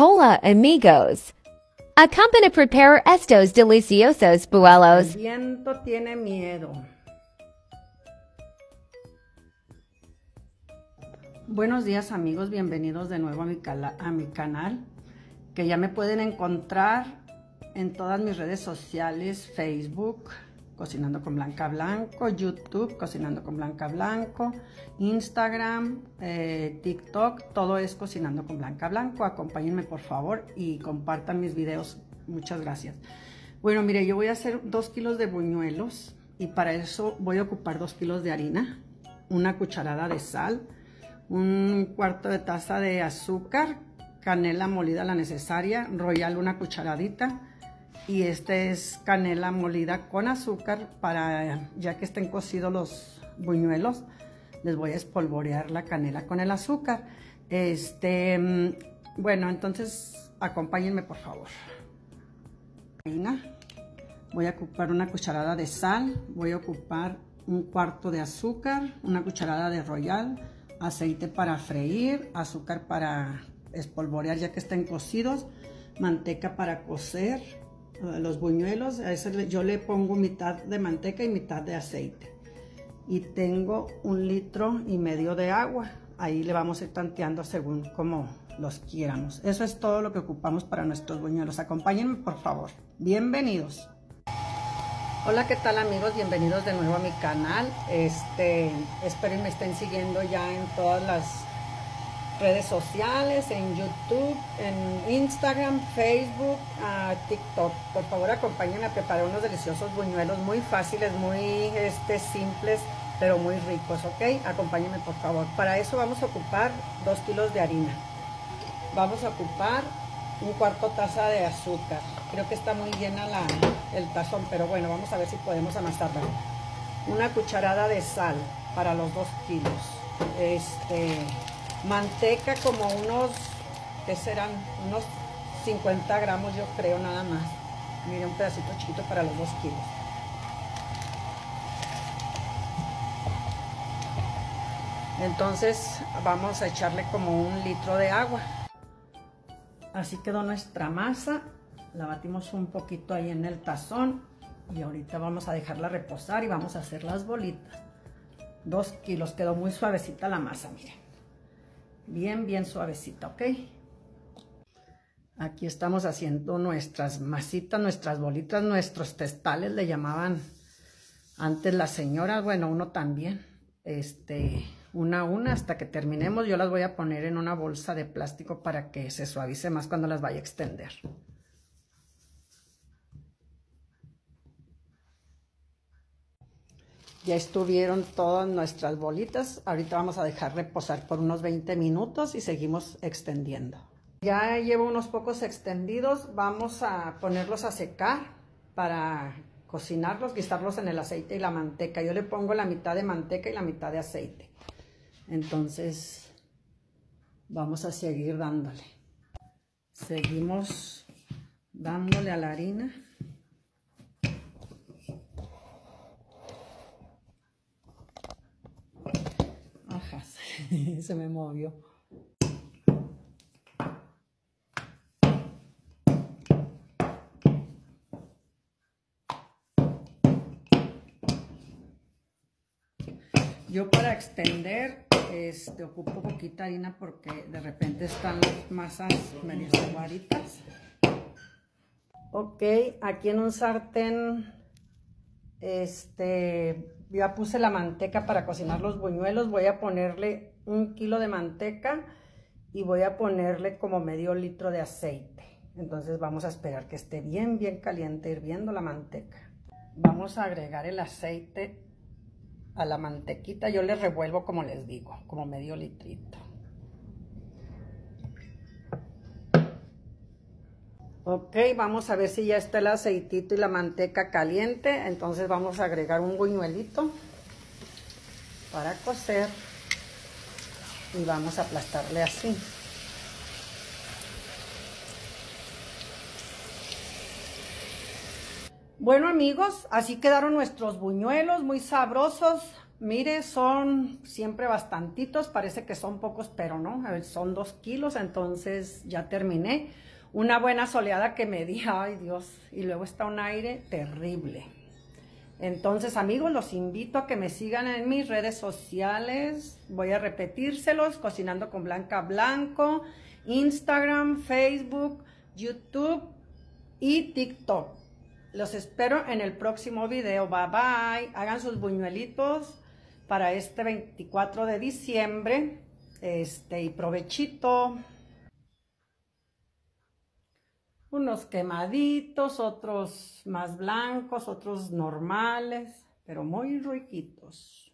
Hola, amigos. Accompany to prepare estos deliciosos El buelos. viento tiene miedo. Buenos días amigos, bienvenidos de nuevo a a mi canal, que ya me pueden encontrar en todas mis redes sociales, Facebook, Cocinando con Blanca Blanco, YouTube, Cocinando con Blanca Blanco, Instagram, eh, TikTok, todo es Cocinando con Blanca Blanco. Acompáñenme por favor y compartan mis videos. Muchas gracias. Bueno, mire, yo voy a hacer dos kilos de buñuelos y para eso voy a ocupar dos kilos de harina, una cucharada de sal, un cuarto de taza de azúcar, canela molida la necesaria, royal una cucharadita y este es canela molida con azúcar para ya que estén cocidos los buñuelos, les voy a espolvorear la canela con el azúcar. Este, mm, bueno, entonces acompáñenme por favor voy a ocupar una cucharada de sal, voy a ocupar un cuarto de azúcar, una cucharada de royal, aceite para freír, azúcar para espolvorear ya que estén cocidos, manteca para cocer los buñuelos, a ese yo le pongo mitad de manteca y mitad de aceite. Y tengo un litro y medio de agua, ahí le vamos a ir tanteando según como los quieramos. Eso es todo lo que ocupamos para nuestros buñuelos. Acompáñenme por favor. Bienvenidos. Hola, ¿qué tal amigos? Bienvenidos de nuevo a mi canal. Este, espero y me estén siguiendo ya en todas las redes sociales, en YouTube, en Instagram, Facebook, TikTok. Por favor, acompáñenme a preparar unos deliciosos buñuelos muy fáciles, muy este, simples, pero muy ricos, ¿ok? Acompáñenme, por favor. Para eso vamos a ocupar dos kilos de harina. Vamos a ocupar un cuarto taza de azúcar. Creo que está muy llena la, el tazón, pero bueno, vamos a ver si podemos amasarla. Una cucharada de sal para los dos kilos. Este, manteca como unos, ¿qué serán? Unos 50 gramos yo creo nada más. Mire, un pedacito chiquito para los dos kilos. Entonces vamos a echarle como un litro de agua. Así quedó nuestra masa. La batimos un poquito ahí en el tazón. Y ahorita vamos a dejarla reposar y vamos a hacer las bolitas. Dos kilos. Quedó muy suavecita la masa, miren. Bien, bien suavecita, ¿ok? Aquí estamos haciendo nuestras masitas, nuestras bolitas, nuestros testales, le llamaban antes las señoras, bueno, uno también. Este, una a una hasta que terminemos. Yo las voy a poner en una bolsa de plástico para que se suavice más cuando las vaya a extender. Ya estuvieron todas nuestras bolitas. Ahorita vamos a dejar reposar por unos 20 minutos y seguimos extendiendo. Ya llevo unos pocos extendidos. Vamos a ponerlos a secar para cocinarlos, guisarlos en el aceite y la manteca. Yo le pongo la mitad de manteca y la mitad de aceite. Entonces, vamos a seguir dándole. Seguimos dándole a la harina. se me movió. Yo para extender, este, ocupo poquita harina porque de repente están las masas medias aguaditas. Ok, aquí en un sartén, este, ya puse la manteca para cocinar los buñuelos. Voy a ponerle un kilo de manteca y voy a ponerle como medio litro de aceite. Entonces vamos a esperar que esté bien, bien caliente, hirviendo la manteca. Vamos a agregar el aceite a la mantequita. Yo le revuelvo como les digo, como medio litrito. Ok, vamos a ver si ya está el aceitito y la manteca caliente. Entonces vamos a agregar un buñuelito para cocer y vamos a aplastarle así. Bueno amigos, así quedaron nuestros buñuelos muy sabrosos, Mire, son siempre bastantitos, parece que son pocos, pero no, son dos kilos, entonces ya terminé. Una buena soleada que me di, ay Dios, y luego está un aire terrible. Entonces, amigos, los invito a que me sigan en mis redes sociales. Voy a repetírselos, Cocinando con Blanca Blanco, Instagram, Facebook, YouTube y TikTok. Los espero en el próximo video. Bye bye. Hagan sus buñuelitos para este 24 de diciembre. Este, y provechito. Unos quemaditos, otros más blancos, otros normales, pero muy riquitos.